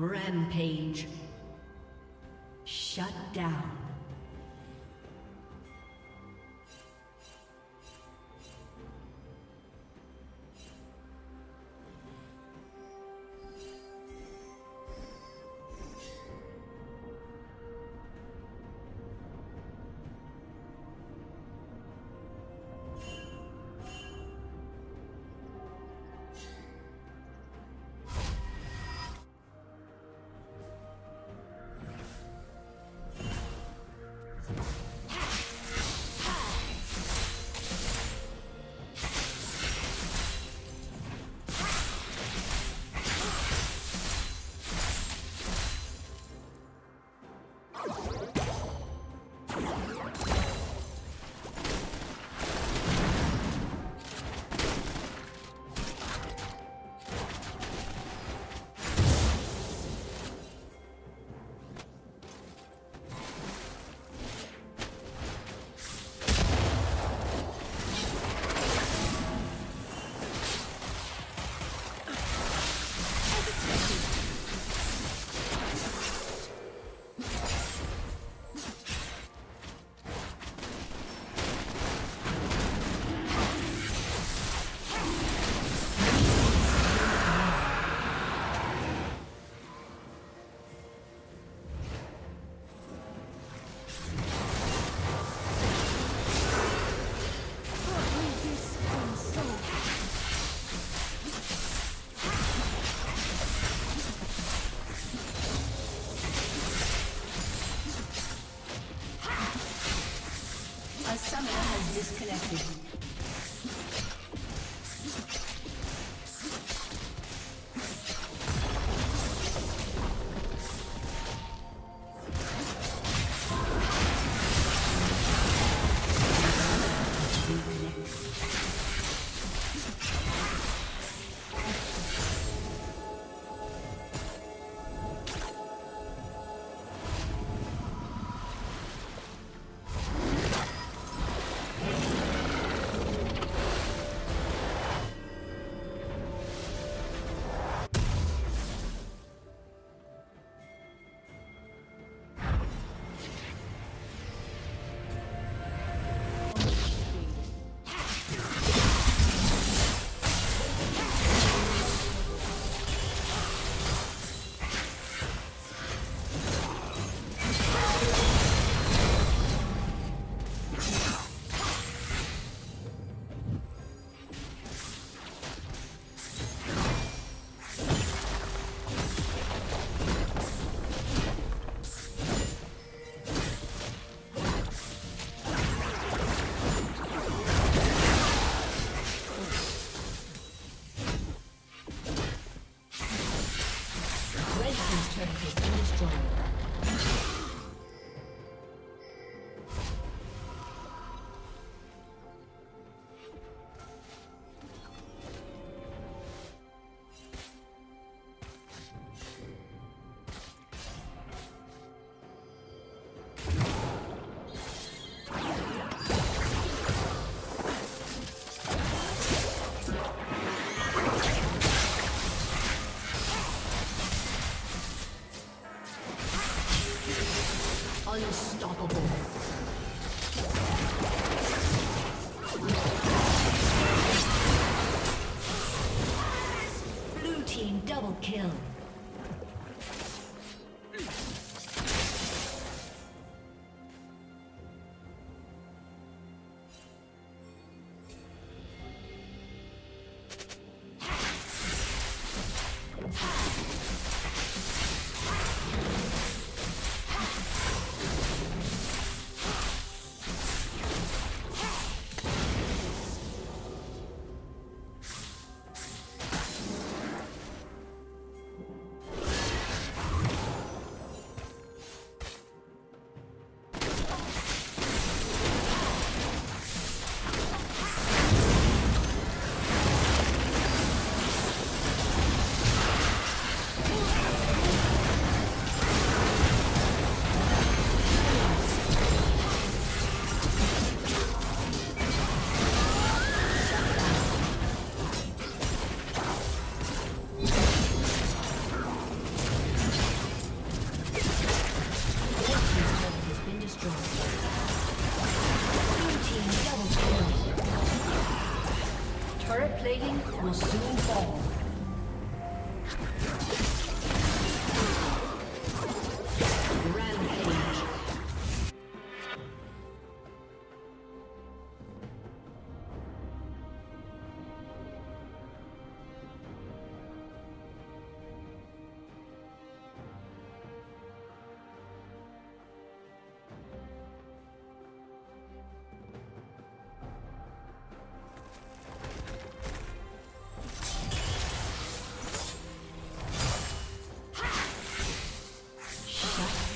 Rampage.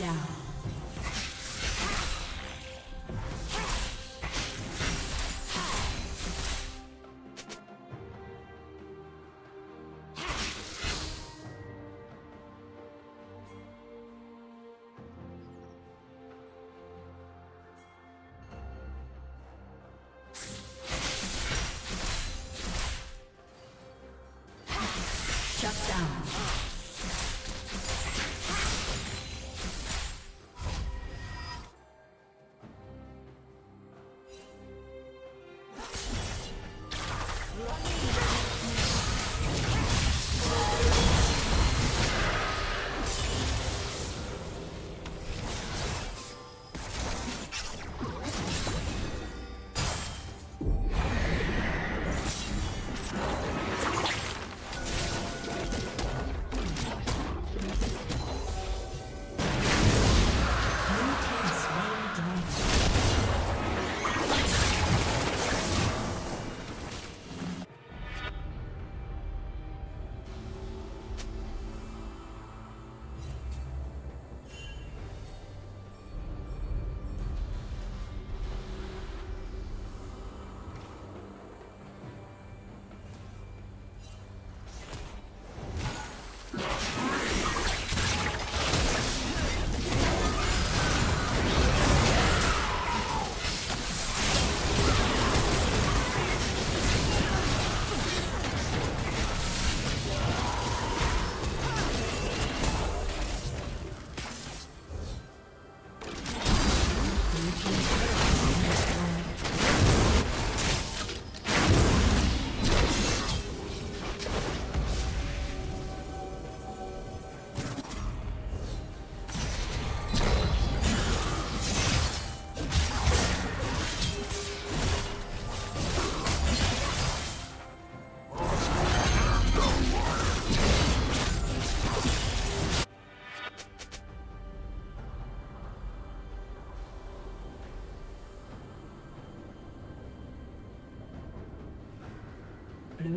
down.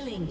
Killing